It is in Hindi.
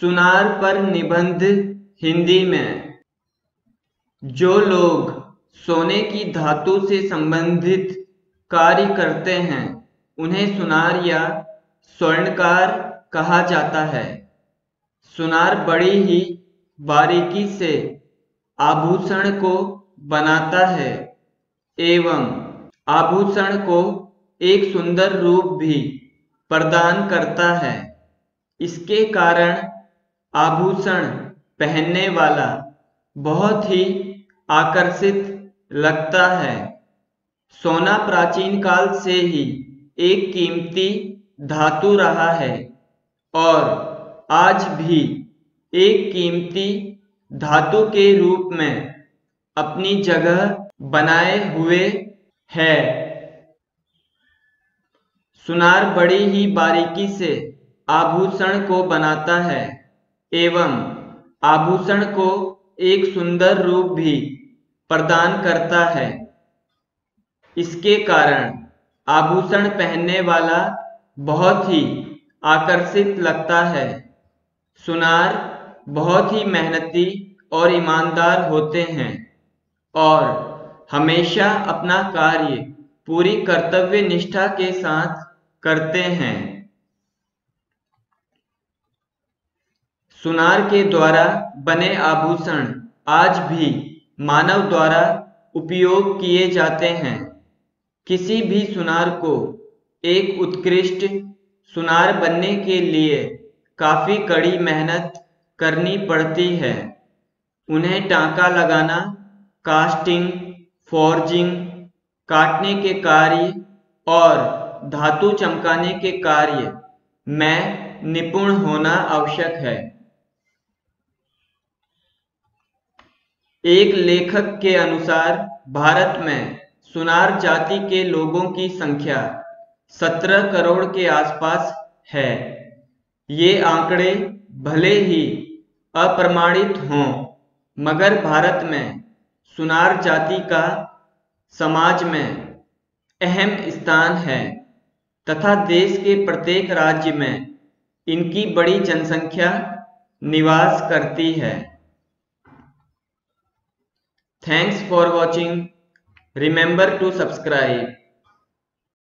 सुनार पर निबंध हिंदी में। जो लोग सोने की धातु से संबंधित कार्य करते हैं, उन्हें सुनार या स्वर्णकार कहा जाता है। सुनार बड़ी ही बारीकी से आभूषण को बनाता है एवं आभूषण को एक सुंदर रूप भी प्रदान करता है। इसके कारण आभूषण पहनने वाला बहुत ही आकर्षित लगता है। सोना प्राचीन काल से ही एक कीमती धातु रहा है और आज भी एक कीमती धातु के रूप में अपनी जगह बनाए हुए है। सुनार बड़ी ही बारीकी से आभूषण को बनाता है। एवं आभूषण को एक सुंदर रूप भी प्रदान करता है। इसके कारण आभूषण पहनने वाला बहुत ही आकर्षित लगता है। सुनार बहुत ही मेहनती और ईमानदार होते हैं और हमेशा अपना कार्य पूरी कर्तव्य निष्ठा के साथ करते हैं। सुनार के द्वारा बने आभूषण आज भी मानव द्वारा उपयोग किए जाते हैं। किसी भी सुनार को एक उत्कृष्ट सुनार बनने के लिए काफ़ी कड़ी मेहनत करनी पड़ती है। उन्हें टांका लगाना, कास्टिंग, फॉर्जिंग, काटने के कार्य और धातु चमकाने के कार्य में निपुण होना आवश्यक है। एक लेखक के अनुसार, भारत में सुनार जाति के लोगों की संख्या 17 करोड़ के आसपास है। ये आंकड़े भले ही अप्रमाणित हों, मगर भारत में सुनार जाति का समाज में अहम स्थान है, तथा देश के प्रत्येक राज्य में इनकी बड़ी जनसंख्या निवास करती है। Thanks for watching remember to subscribe